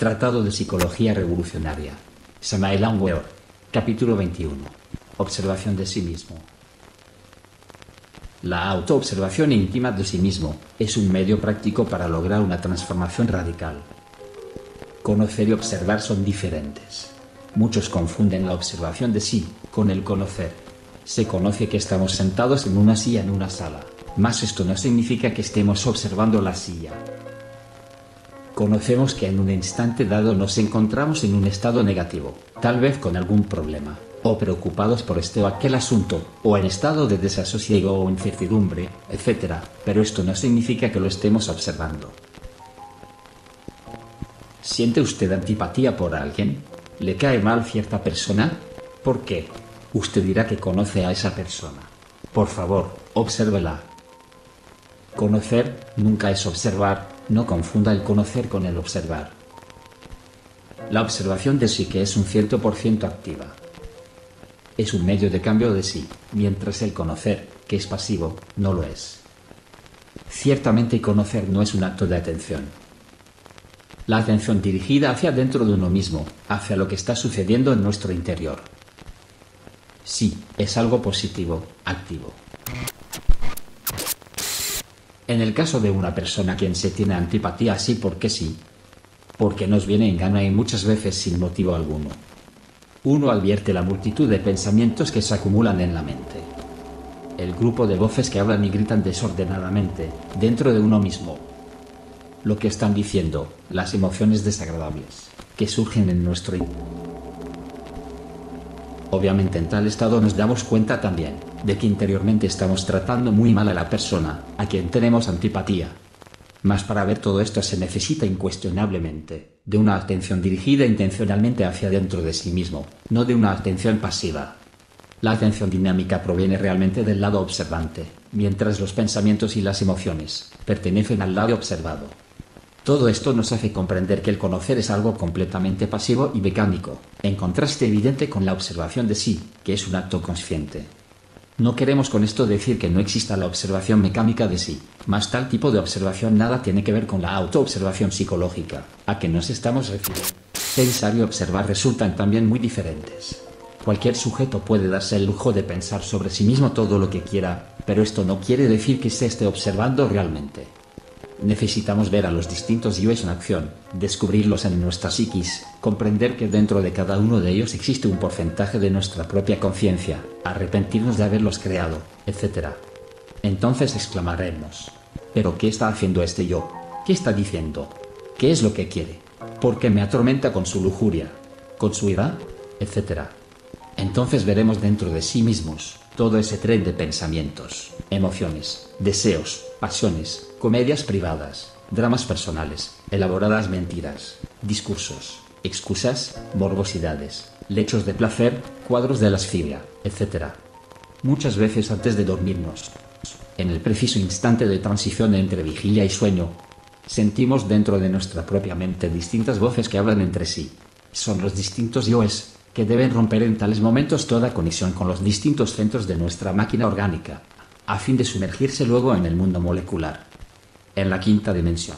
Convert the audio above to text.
Tratado de Psicología Revolucionaria. Samael Weor. Capítulo 21. Observación de sí mismo. La autoobservación íntima de sí mismo es un medio práctico para lograr una transformación radical. Conocer y observar son diferentes. Muchos confunden la observación de sí con el conocer. Se conoce que estamos sentados en una silla en una sala, mas esto no significa que estemos observando la silla conocemos que en un instante dado nos encontramos en un estado negativo, tal vez con algún problema, o preocupados por este o aquel asunto, o en estado de desasosiego o incertidumbre, etc., pero esto no significa que lo estemos observando. ¿Siente usted antipatía por alguien? ¿Le cae mal cierta persona? ¿Por qué? Usted dirá que conoce a esa persona. Por favor, obsérvela. Conocer nunca es observar, no confunda el conocer con el observar. La observación de sí que es un cierto por ciento activa. Es un medio de cambio de sí, mientras el conocer, que es pasivo, no lo es. Ciertamente conocer no es un acto de atención. La atención dirigida hacia dentro de uno mismo, hacia lo que está sucediendo en nuestro interior. Sí, es algo positivo, activo. En el caso de una persona a quien se tiene antipatía sí porque sí, porque nos viene en gana y muchas veces sin motivo alguno. Uno advierte la multitud de pensamientos que se acumulan en la mente. El grupo de voces que hablan y gritan desordenadamente dentro de uno mismo. Lo que están diciendo, las emociones desagradables que surgen en nuestro Obviamente en tal estado nos damos cuenta también de que interiormente estamos tratando muy mal a la persona a quien tenemos antipatía. Mas para ver todo esto se necesita incuestionablemente de una atención dirigida intencionalmente hacia dentro de sí mismo, no de una atención pasiva. La atención dinámica proviene realmente del lado observante, mientras los pensamientos y las emociones pertenecen al lado observado. Todo esto nos hace comprender que el conocer es algo completamente pasivo y mecánico, en contraste evidente con la observación de sí, que es un acto consciente. No queremos con esto decir que no exista la observación mecánica de sí, mas tal tipo de observación nada tiene que ver con la autoobservación psicológica, a que nos estamos refiriendo. Pensar y observar resultan también muy diferentes. Cualquier sujeto puede darse el lujo de pensar sobre sí mismo todo lo que quiera, pero esto no quiere decir que se esté observando realmente. Necesitamos ver a los distintos yoes en acción, descubrirlos en nuestra psiquis, comprender que dentro de cada uno de ellos existe un porcentaje de nuestra propia conciencia, arrepentirnos de haberlos creado, etc. Entonces exclamaremos, ¿pero qué está haciendo este yo? ¿Qué está diciendo? ¿Qué es lo que quiere? ¿Por qué me atormenta con su lujuria? ¿Con su ira? Etcétera. Entonces veremos dentro de sí mismos todo ese tren de pensamientos, emociones, deseos, pasiones, comedias privadas, dramas personales, elaboradas mentiras, discursos, excusas, morbosidades, lechos de placer, cuadros de lascivia, etc. Muchas veces antes de dormirnos, en el preciso instante de transición entre vigilia y sueño, sentimos dentro de nuestra propia mente distintas voces que hablan entre sí. Son los distintos yoes que deben romper en tales momentos toda conexión con los distintos centros de nuestra máquina orgánica, a fin de sumergirse luego en el mundo molecular, en la quinta dimensión.